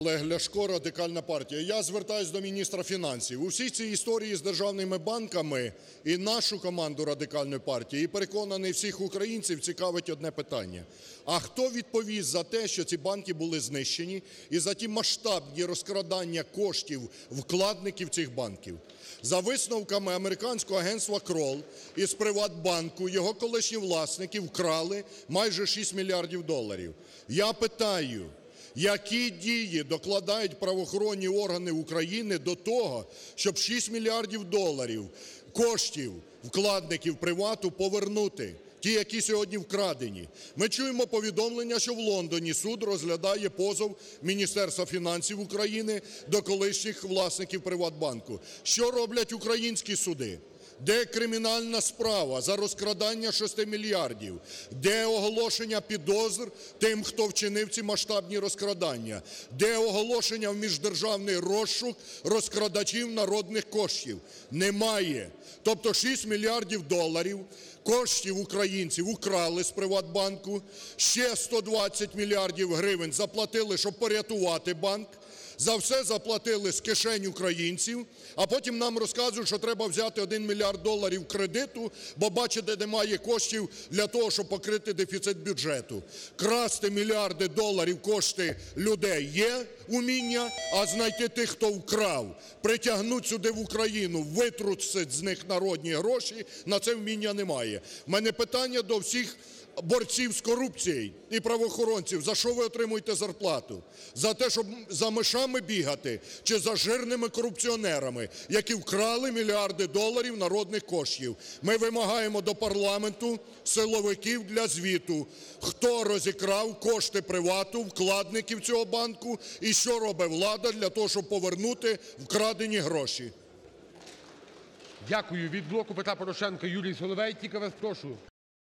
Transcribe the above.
Олег Ляшко, Радикальна партія. Я звертаюсь до міністра фінансів. У всій цій історії з державними банками і нашу команду Радикальної партії, і переконаний всіх українців, цікавить одне питання: а хто відповість за те, що ці банки були знищені, і за ті масштабні розкрадання коштів вкладників цих банків? За висновками американського агентства Крол із Приватбанку його колишні власники вкрали майже 6 мільярдів доларів. Я питаю. Які дії докладають правоохоронні органи України до того, щоб 6 мільярдів доларів коштів вкладників "Привату" повернути, ті, які сьогодні вкрадені? Ми чуємо повідомлення, що в Лондоні суд розглядає позов Міністерства фінансів України до колишніх власників "Приватбанку". Що роблять українські суди? Де кримінальна справа за розкрадання 6 мільярдів? Де оголошення підозр тим, хто вчинив ці масштабні розкрадання? Де оголошення в міждержавний розшук розкрадачів народних коштів? Немає. Тобто 6 мільярдів доларів коштів українців украли з Приватбанку, ще 120 мільярдів гривень заплатили, щоб порятувати банк. За все заплатили з кишень українців, а потім нам розказують, що треба взяти 1 мільярд доларів кредиту, бо, бачите, немає коштів для того, щоб покрити дефіцит бюджету. Красти мільярди доларів кошти людей є уміння, а знайти тих, хто вкрав, притягнуть сюди в Україну, витрусить з них народні гроші, на це вміння немає. У мене питання до всіх борців з корупцією і правоохоронців, за що ви отримуєте зарплату? За те, щоб за мишами бігати чи за жирними корупціонерами, які вкрали мільярди доларів народних коштів? Ми вимагаємо до парламенту силовиків для звіту, хто розікрав кошти "Привату", вкладників цього банку і що робить влада для того, щоб повернути вкрадені гроші. Дякую. Від "Блоку Петра Порошенка" Юрій Соловей. Тільки вас прошу